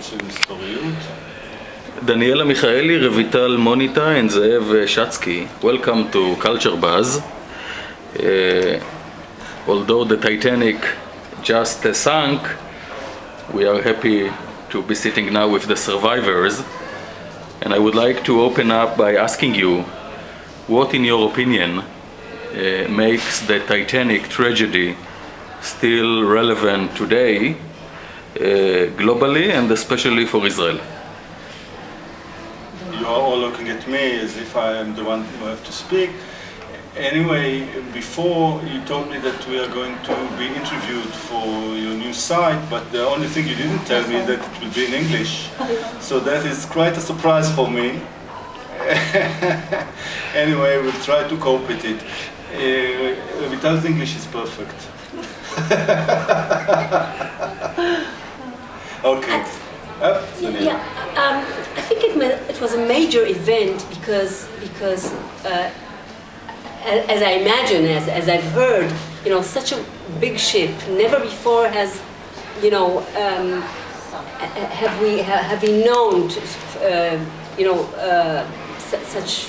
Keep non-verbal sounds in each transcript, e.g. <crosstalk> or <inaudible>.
של מסתוריות. Daniela Michaeli, Revital Monita, and Zeev Shatsky. Welcome to Culture Buzz. Uh, although the Titanic just uh, sunk, we are happy to be sitting now with the survivors. And I would like to open up by asking you what, in your opinion, uh, makes the Titanic tragedy still relevant today, uh, globally and especially for Israel? You are all looking at me as if I am the one who have to speak. Anyway, before you told me that we are going to be interviewed for your new site, but the only thing you didn't tell me that it will be in English. So that is quite a surprise for me. <laughs> anyway, we'll try to cope with it. Uh, Vital's English is perfect. <laughs> okay. Uh, Yeah, um, I think it, it was a major event because because uh, as I imagine, as, as I've heard, you know, such a big ship never before has, you know, um, ha- ha- have we have we known, to, uh, you know, uh, such.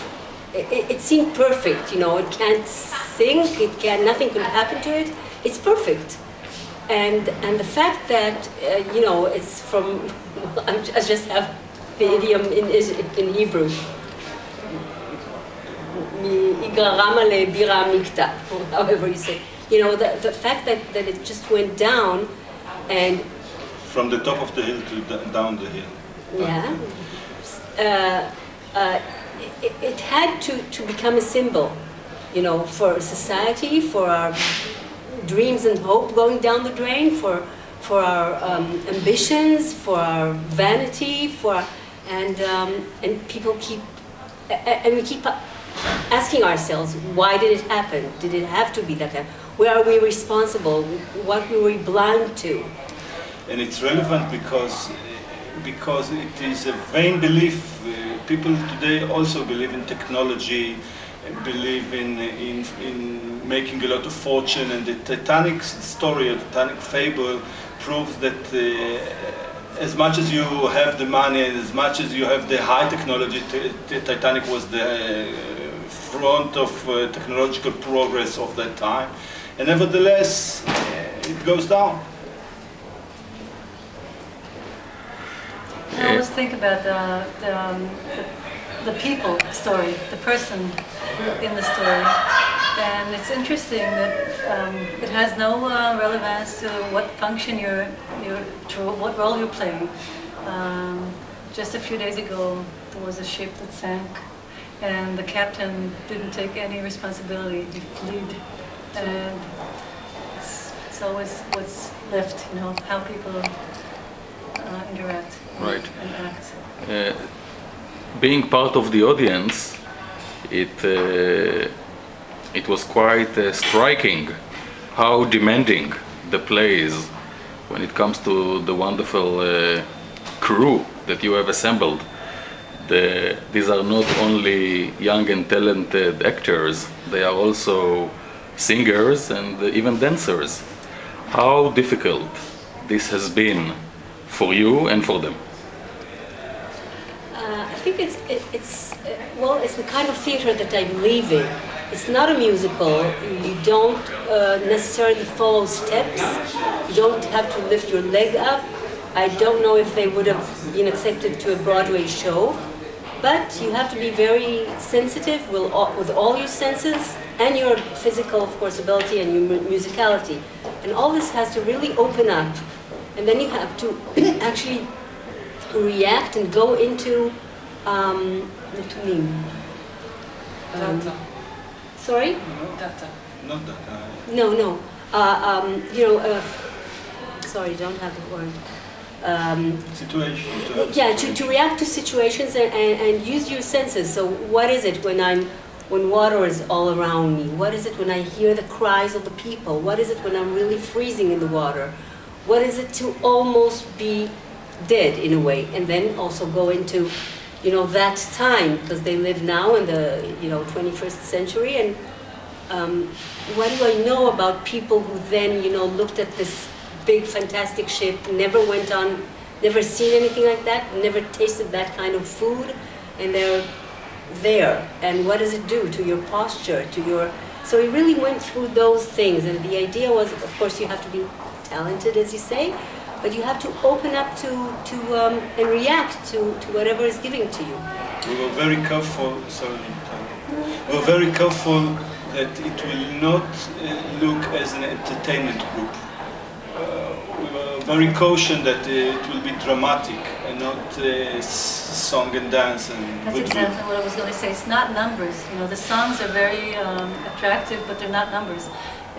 It, it seemed perfect, you know. It can't sink. It can nothing could happen to it. It's perfect and and the fact that uh, you know it's from <laughs> i just have the idiom in in Hebrew. <laughs> However you say, you know the, the fact that, that it just went down, and from the top of the hill to the, down the hill. Yeah, uh, uh, it, it had to to become a symbol, you know, for society, for our dreams and hope going down the drain, for, for our um, ambitions, for our vanity, for, and, um, and people keep, and we keep asking ourselves, why did it happen? Did it have to be that way? Where are we responsible? What were we blind to? And it's relevant because, because it is a vain belief. People today also believe in technology, and believe in, in, in making a lot of fortune, and the Titanic story, the Titanic fable, proves that uh, as much as you have the money and as much as you have the high technology, Titanic was the uh, front of uh, technological progress of that time. And nevertheless, uh, it goes down. I always think about the, the, um, the, the people story, the person in the story. And it's interesting that um, it has no uh, relevance to what function you're, you're, to what role you're playing. Um, just a few days ago, there was a ship that sank, and the captain didn't take any responsibility. He fled. And it's, it's always what's left, you know, how people uh, interact Right. and act. Uh, being part of the audience, it uh, it was quite uh, striking how demanding the play is when it comes to the wonderful uh, crew that you have assembled. The, these are not only young and talented actors; they are also singers and even dancers. How difficult this has been for you and for them. Uh, I think it's it, it's uh, well, it's the kind of theater that I believe in it's not a musical. You don't uh, necessarily follow steps. You don't have to lift your leg up. I don't know if they would have been accepted to a Broadway show, but you have to be very sensitive with all, with all your senses and your physical, of course, ability and your musicality. And all this has to really open up. And then you have to <clears throat> actually react and go into um, um, sorry? Not that. Uh, No, no. Uh, um, you know, uh, sorry, don't have the word. Um, situation to have yeah, to, to react to situations and, and, and use your senses. So, what is it when I'm when water is all around me? What is it when I hear the cries of the people? What is it when I'm really freezing in the water? What is it to almost be dead in a way? And then also go into, you know, that time because they live now in the you know 21st century and um, what do I know about people who then, you know, looked at this big, fantastic ship, never went on never seen anything like that, never tasted that kind of food, and they're there. And what does it do to your posture, to your so he really went through those things, and the idea was, of course, you have to be talented, as you say, but you have to open up to, to um, and react to, to whatever is giving to you. We were very careful, sorry, we were very careful that it will not uh, look as an entertainment group. Uh, we were very cautious that uh, it will be dramatic and not uh, song and dance and That's exactly what I was going to say. It's not numbers. You know, the songs are very um, attractive, but they're not numbers.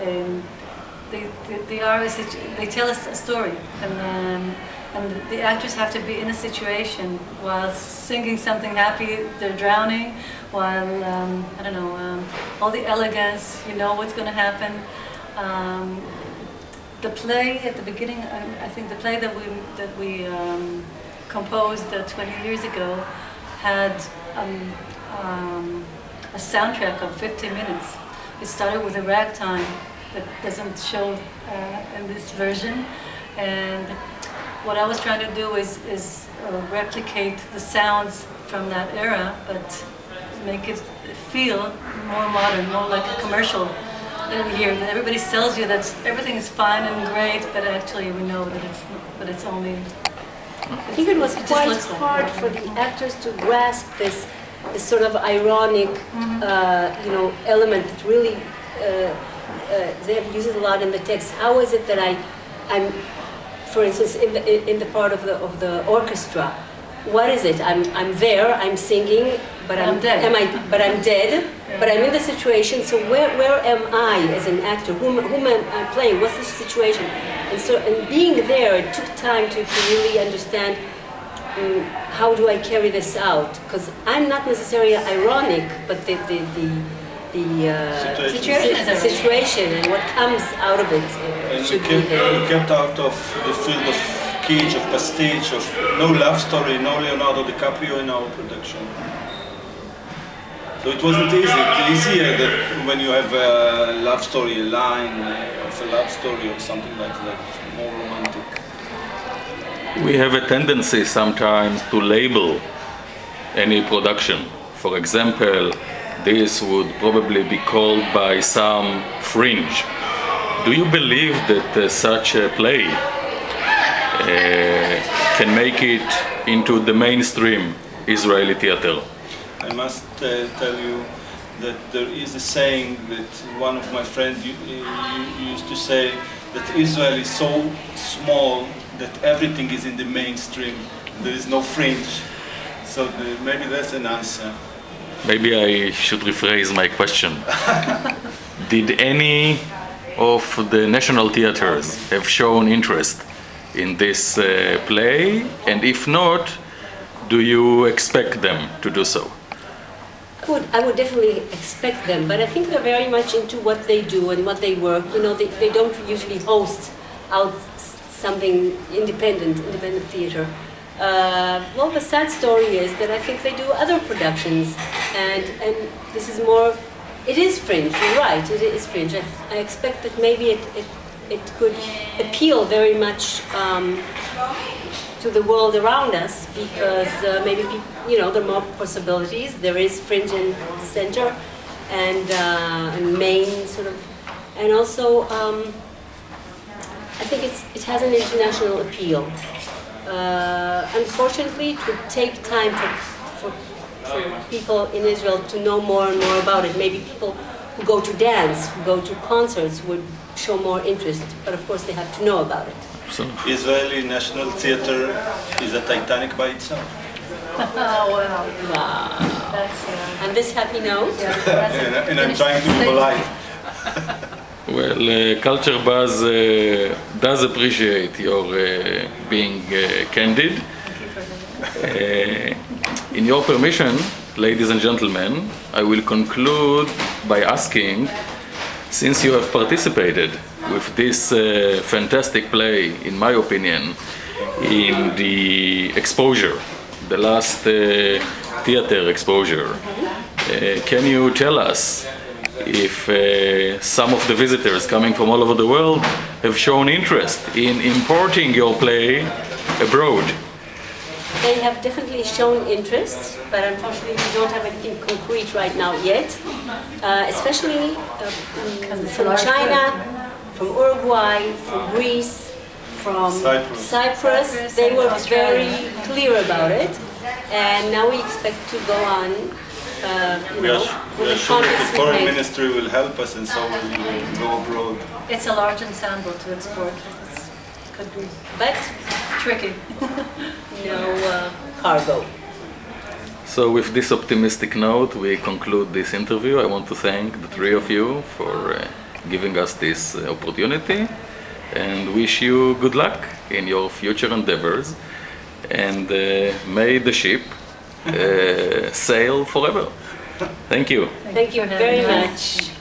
Um, they, they, are they tell us a story, and um, and the actors have to be in a situation while singing something happy. They're drowning, while um, I don't know um, all the elegance. You know what's going to happen. Um, the play at the beginning, I, I think the play that we that we um, composed uh, 20 years ago had a soundtrack of 50 minutes. It started with a ragtime that doesn't show uh, in this version, and what I was trying to do is is uh, replicate the sounds from that era, but make it feel more modern, more like a commercial that we hear. That everybody tells you that everything is fine and great, but actually we know that it's but it's only. I think it was just quite like hard for the actors to grasp this, this sort of ironic, uh, you know, element that really uh, uh, they have used it a lot in the text. How is it that I, I'm, for instance, in the in the part of the of the orchestra, what is it? I'm I'm there, I'm singing, but I'm, I'm dead. Am I? But I'm dead. But I'm in the situation. So where where am I as an actor? Whom whom am I playing? What's the situation? And so and being there, it took time to, to really understand mm, how do I carry this out? Because I'm not necessarily ironic, but the the the, the uh, Situation. Situation is situation and what comes out of it uh, And we should be kept, there. we kept out of the field of Cage, of pastiche, of no love story, no Leonardo DiCaprio in our production. So it wasn't easy. It's easier that when you have a love story, a line of a love story or something like that, more romantic. We have a tendency sometimes to label any production. For example, this would probably be called by some fringe. Do you believe that uh, such a play uh, can make it into the mainstream Israeli theater? I must uh, tell you that there is a saying that one of my friends used to say that Israel is so small that everything is in the mainstream. There is no fringe. So the, maybe that's an answer. Maybe I should rephrase my question. Did any of the national theaters have shown interest in this uh, play? And if not, do you expect them to do so? I would definitely expect them, but I think they're very much into what they do and what they work. You know, they, they don't usually host out something independent, independent theater. Uh, well, the sad story is that I think they do other productions, and and this is more. It is fringe. You're right. It is fringe. I, I expect that maybe it it, it could appeal very much. Um, to the world around us because uh, maybe you know there are more possibilities. There is fringe and center and uh, and main sort of, and also um, I think it's it has an international appeal. Uh, unfortunately, it would take time for, for for people in Israel to know more and more about it. Maybe people who go to dance, who go to concerts would show more interest, but of course they have to know about it. So, Israeli National Theater is a Titanic by itself. <laughs> Oh wow, that's uh, On this happy note, yeah, And, <laughs> and I'm trying to be statement. polite. <laughs> well, uh, Culture Buzz uh, does appreciate your uh, being uh, candid. Uh, in your permission, ladies and gentlemen, I will conclude by asking since you have participated with this uh, fantastic play, in my opinion, in the exposure, the last theater exposure, can you tell us if uh, some of the visitors coming from all over the world have shown interest in importing your play abroad? They have definitely shown interest, but unfortunately we don't have anything concrete right now yet. Uh, especially uh, from China, from Uruguay, from Greece, from Cyprus. Cyprus. Cyprus They were very clear about it, and now we expect to go on. Uh, you We know, are, we are the sure that the foreign made. ministry will help us and so we will go abroad. It's a large ensemble to export. It's, could be But tricky. <laughs> no uh, cargo. So, with this optimistic note, we conclude this interview. I want to thank the three of you for uh, giving us this uh, opportunity and wish you good luck in your future endeavors. And uh, may the ship uh, sail forever. Thank you. Thank you very much.